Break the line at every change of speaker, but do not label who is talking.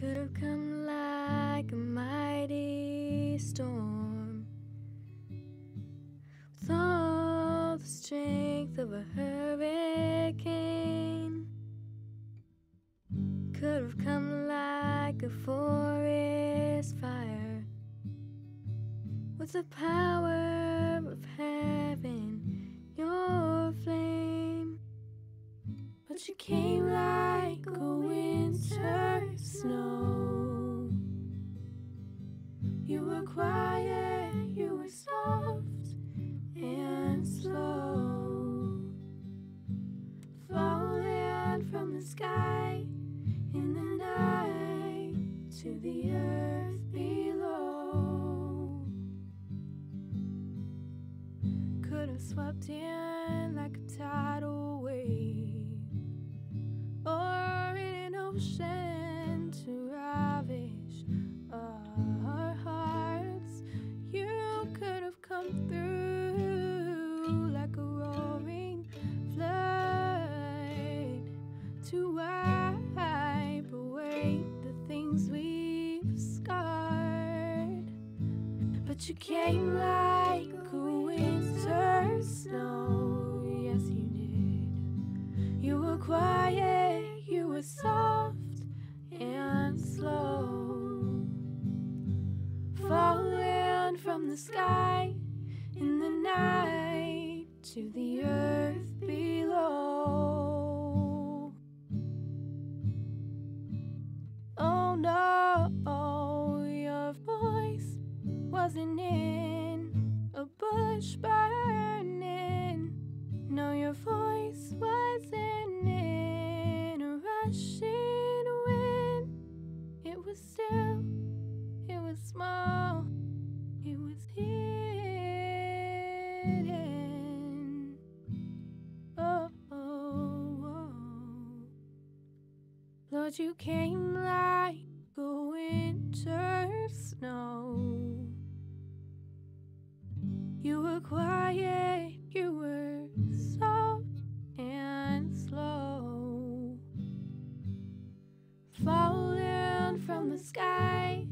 could have come like a mighty storm with all the strength of a hurricane. Could have come like a forest fire with the power of heaven, your flame. But you came like a winter sky in the night to the earth below. Could have swept in like a tidal wave or in an ocean But you came like a winter snow, yes, you did. You were quiet, you were soft and slow. Falling from the sky in the night to the earth below. Oh no, wasn't in a bush burning. No, your voice wasn't in a rushing wind. It was still, it was small, it was hidden. Oh, oh, oh. Lord, you came like a winter snow. the sky.